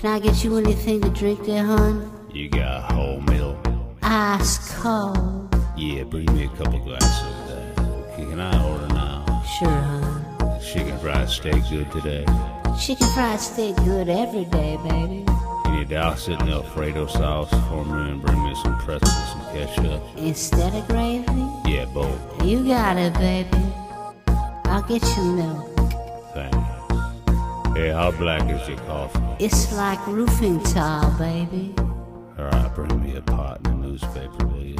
Can I get you anything to drink there, hon? You got whole milk? Ice cold. Yeah, bring me a couple glasses of that. Can I order now? Sure, hon. Chicken fried steak good today? Chicken fried steak good every day, baby. Can you douse it in Alfredo sauce for me and bring me some pretzels and ketchup? Instead of gravy? Yeah, both. You got it, baby. I'll get you milk. Hey, how black is your coffee? It's like roofing tile, baby. Alright, bring me a pot and a newspaper, will you?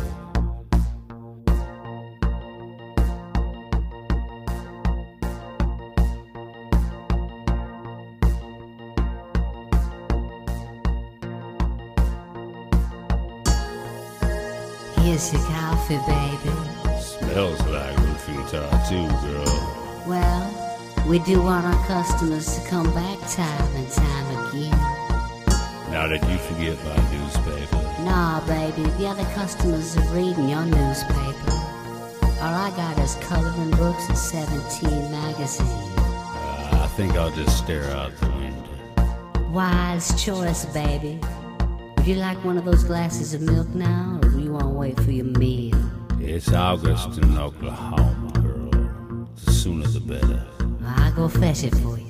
Here's your coffee, baby. Smells like roofing tile too, girl. Well, we do want our customers to come back time and time again. Now did you forget my newspaper? Nah, baby, the other customers are reading your newspaper. All I got is coloring books and 17 magazines. Uh, I think I'll just stare out the window. Wise choice, baby. Would you like one of those glasses of milk now, or do you want to wait for your meal? It's August in Oklahoma, girl. The sooner the better. I'll go fetch it for you.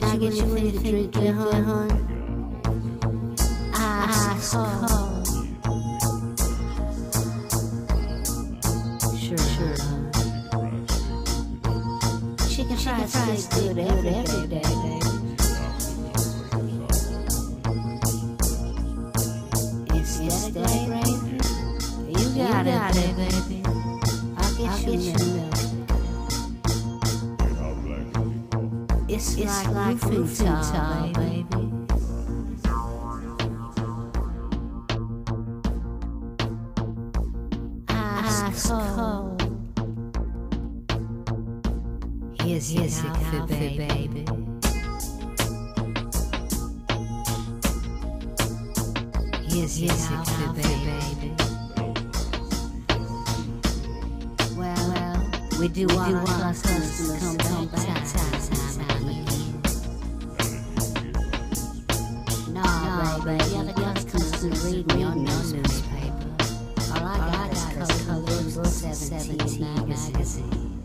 Get, you, anything to drink there, hon? Ice cold. Sure, sure, hon. Chicken fried steak's good every, every day, baby. Instead of gravy, you got it, baby. It's, it's like, roofing tile, baby. Ice cold. Here's, Here's your coffee, baby. Here's your coffee, baby. Well, well, we do want our customers to come back time again. No, baby, the other customers are reading your newspaper. All I got is colored books and 17 magazine.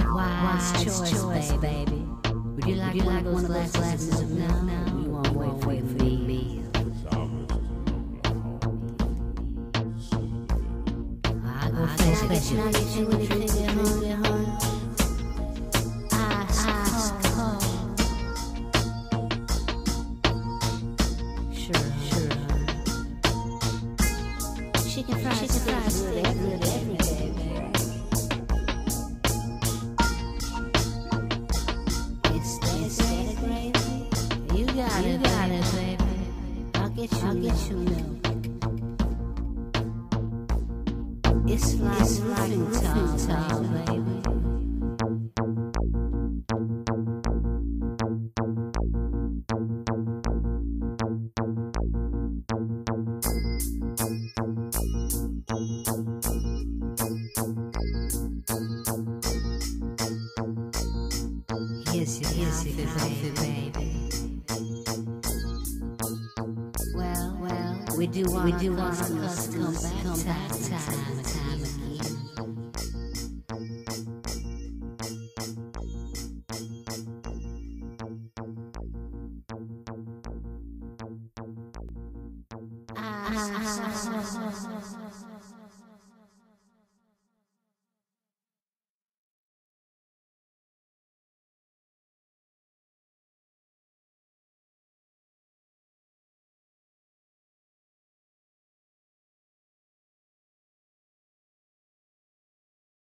Wise choice, baby. Would you like, one, of those glasses of now? Sure. Chicken fried Chicken fried steak good every day, you got it, baby. I'll get you milk. It's like, it's like roofing tile, baby. Here's your coffee, baby. We do want, we do our customers to come back time time again. Ah, ah, ah, ah